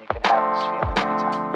you can have this feeling anytime.